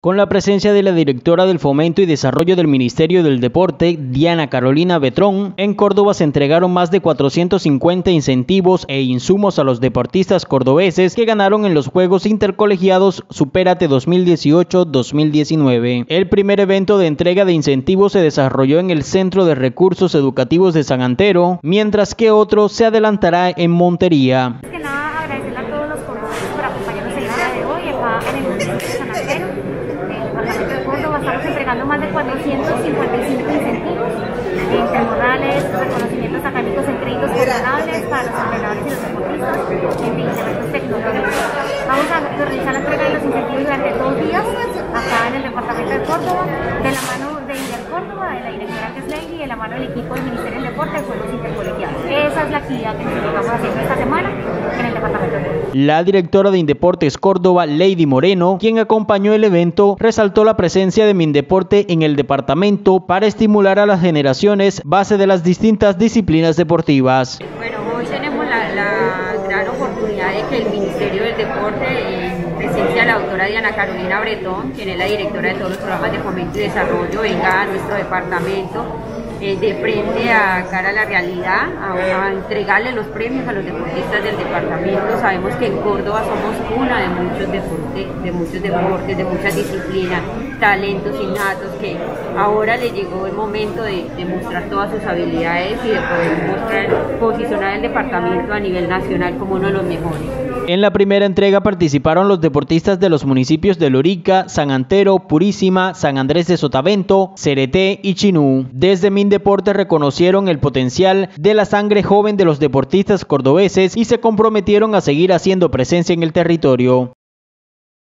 Con la presencia de la directora del Fomento y Desarrollo del Ministerio del Deporte, Diana Carolina Betrón, en Córdoba se entregaron más de 450 incentivos e insumos a los deportistas cordobeses que ganaron en los Juegos Intercolegiados Supérate 2018-2019. El primer evento de entrega de incentivos se desarrolló en el Centro de Recursos Educativos de San Antero, mientras que otro se adelantará en Montería. Estamos entregando más de 455 incentivos en temporales, reconocimientos académicos en créditos personales para los entrenadores y los deportistas, en eventos tecnológicos. Vamos a realizar la entrega de los incentivos durante dos días acá en el departamento de Córdoba, de la mano de Inter Córdoba, de la directora que es Lady, y de la mano del equipo del Ministerio del Deporte de Juegos Intercolegiados. Esa es la actividad que estamos haciendo esta semana en el departamento de Córdoba. La directora de Indeportes Córdoba, Lady Moreno, quien acompañó el evento, resaltó la presencia de Mindeporte en el departamento para estimular a las generaciones base de las distintas disciplinas deportivas. Bueno, hoy tenemos la, gran oportunidad de que el Ministerio del Deporte, en presencia de la doctora Diana Carolina Bretón, quien es la directora de todos los programas de fomento y desarrollo, venga a nuestro departamento eh, de frente a cara a la realidad, a, entregarle los premios a los deportistas del departamento. Sabemos que en Córdoba somos una de muchos deportes, de muchos deportes, de muchas disciplinas, talentos innatos que ahora le llegó el momento de, demostrar todas sus habilidades y de poder mostrar, posicionar el departamento a nivel nacional como uno de los mejores. En la primera entrega participaron los deportistas de los municipios de Lorica, San Antero, Purísima, San Andrés de Sotavento, Cereté y Chinú. Desde Mindeporte reconocieron el potencial de la sangre joven de los deportistas cordobeses y se comprometieron a seguir haciendo presencia en el territorio.